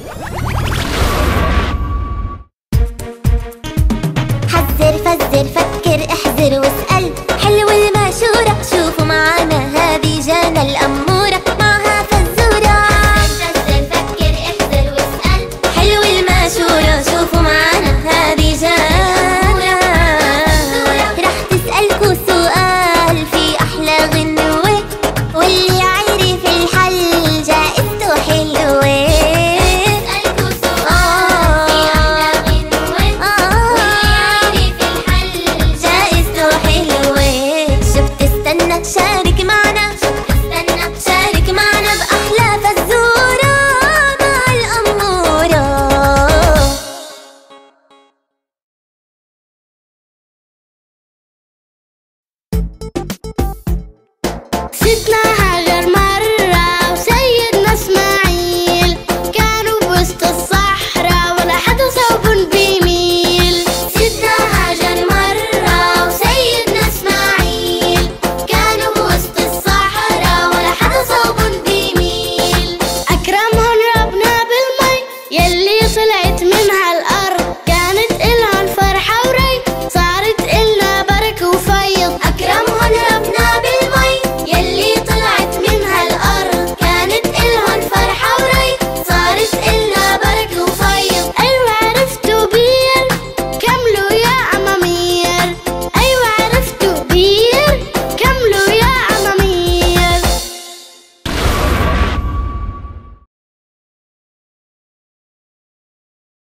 Woo! कितना